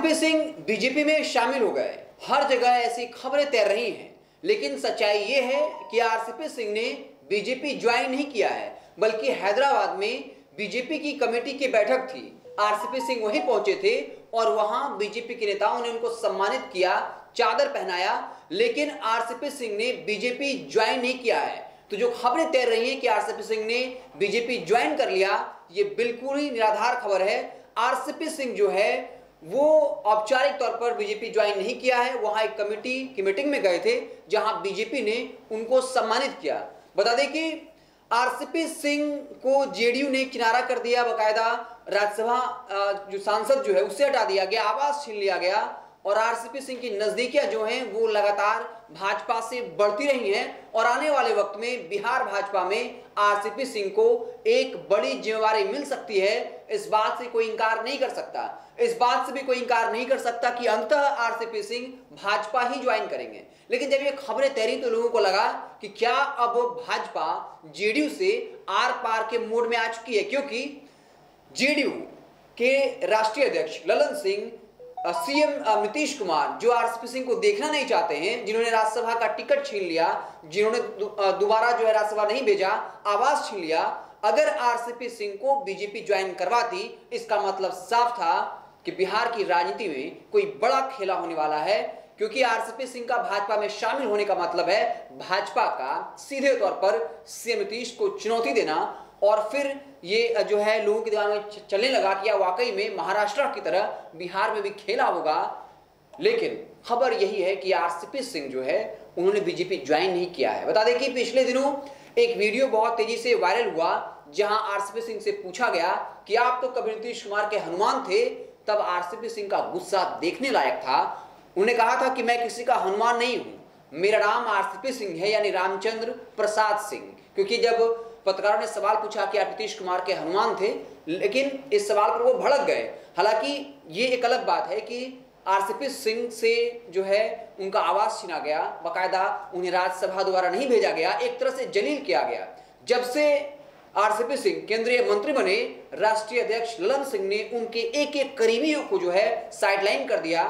RCP Singh BJP में शामिल हो गए। हर जगह ऐसी खबरें तैर रही हैं, लेकिन सच्चाई ये है कि आरसीपी सिंह ने बीजेपी ज्वाइन नहीं किया है, बल्कि हैदराबाद में बीजेपी की कमेटी की बैठक थी। आरसीपी सिंह वहीं पहुँचे थे और वहाँ बीजेपी के नेताओं ने उनको सम्मानित किया, चादर पहनाया, लेकिन आरसीपी सिंह ने बीजेपी ज्वाइन नहीं किया है। तो जो खबरें तैर रही हैं कि आरसीपी सिंह ने बीजेपी ज्वाइन कर लिया, ये बिल्कुल ही निराधार खबर है। आरसीपी सिंह जो है वो औपचारिक तौर पर बीजेपी ज्वाइन नहीं किया है। वहाँ एक कमेटी की मीटिंग में गए थे, जहाँ बीजेपी ने उनको सम्मानित किया। बता दें कि आरसीपी सिंह को जेडीयू ने किनारा कर दिया बकायदा। राज्यसभा जो सांसद जो है, उसे हटा दिया गया, आवास छीन लिया गया। और आरसीपी सिंह की नजदीकियाँ जो हैं, वो लगातार भाजपा से बढ़ती रही हैं और आने वाले वक्त में बिहार भाजपा में आरसीपी सिंह को एक बड़ी जिम्मेवारी मिल सकती है। इस बात से कोई इंकार नहीं कर सकता। इस बात से भी कोई इंकार नहीं कर सकता कि अंततः आरसीपी सिंह भाजपा ही ज्वाइन करेंगे। लेकिन जब ये खबरें तैरी तो लोगों को लगा कि क्या अब भाजपा जेडीयू से आर पार के मोड में आ चुकी है, क्योंकि जेडीयू के राष्ट्रीय अध्यक्ष ललन सिंह सीएम नीतीश कुमार, जो आरसीपी सिंह को देखना नहीं चाहते हैं, जिन्होंने राज्यसभा का टिकट छीन लिया, जिन्होंने दोबारा जो है राज्यसभा नहीं भेजा आवाज़ छीन लिया, अगर आरसीपी सिंह को बीजेपी ज्वाइन करवाती, इसका मतलब साफ़ था कि बिहार की राजनीति में कोई बड़ा खेला होने वाला है, क्योंकि आरसीपी सिंह का भाजपा में शामिल होने का मतलब है भाजपा का सीधे तौर पर सीएम नीतीश को चुनौती देना और फिर ये जो है लोगों के दिमाग में चलने लगा कि वाकई में महाराष्ट्र की तरह बिहार में भी खेला होगा। लेकिन खबर यही है कि आरसीपी सिंह जो है, उन्होंने बीजेपी ज्वाइन नहीं किया है। बता दें कि पिछले दिनों एक वीडियो बहुत तेज़ी से वायरल हुआ, जहाँ आरसीपी सिंह से पूछा गया कि आप तो कभी नीतीश कुमार के हनुमान थे, तब आरसीपी सिंह का गुस्सा देखने लायक था। उन्हें कहा था कि मैं किसी का हनुमान नहीं हूँ, मेरा नाम आरसीपी सिंह है, यानी रामचंद्र प्रसाद सिंह। क्योंकि जब पत्रकारों ने सवाल पूछा कि आप नीतीश कुमार के हनुमान थे, लेकिन इस सवाल पर वो भड़क गए। हालाँकि ये एक अलग बात है कि आरसीपी सिंह से जो है, उनका आवाज़ छीना गया, बाकायदा उन्हें राज्यसभा द्वारा नहीं भेजा गया, एक तरह से जलील किया गया। जब से आरसीपी सिंह केंद्रीय मंत्री बने, राष्ट्रीय अध्यक्ष ललन सिंह ने उनके एक एक करीबियों को जो है साइडलाइन कर दिया।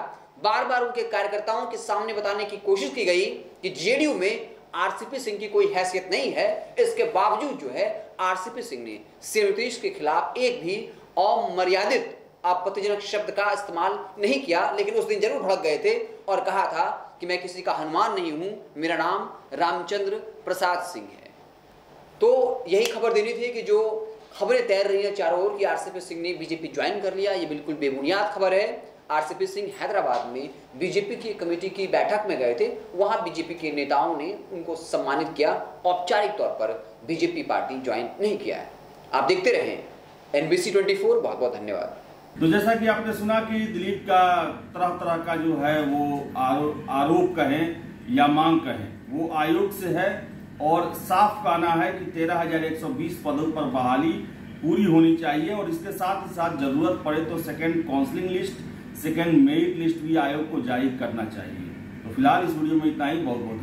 बार बार उनके कार्यकर्ताओं के सामने बताने की कोशिश की गई कि जेडीयू में आरसीपी सिंह की कोई हैसियत नहीं है। इसके बावजूद जो है, आरसीपी सिंह ने श्री नीतीश के खिलाफ एक भी अमर्यादित, आपत्तिजनक शब्द का इस्तेमाल नहीं किया, लेकिन उस दिन ज़रूर भड़क गए थे और कहा था कि मैं किसी का हनुमान नहीं हूँ, मेरा नाम रामचंद्र प्रसाद सिंह है। तो यही खबर देनी थी कि जो खबरें तैर रही हैं चारों ओर कि आरसीपी सिंह ने बीजेपी ज्वाइन कर लिया, ये बिल्कुल बेबुनियाद खबर है। आरसीपी सिंह हैदराबाद में बीजेपी की कमेटी की बैठक में गए थे। वहाँ बीजेपी के नेताओं ने उनको सम्मानित किया। औपचारिक तौर पर बीजेपी पार्टी ज्वाइन नहीं किया है। आप देखते रहे एनबीसी 24 बहुत बहुत धन्यवाद। तो जैसा कि आपने सुना कि दिलीप का तरह तरह का जो है वो आरो, आरोप कहें या मांग कहें वो आयोग से है और साफ़ कहना है कि 13,120 पदों पर बहाली पूरी होनी चाहिए और इसके साथ ही साथ ज़रूरत पड़े तो second counselling list second merit list भी आयोग को जारी करना चाहिए। तो फ़िलहाल इस वीडियो में इतना ही। बहुत बहुत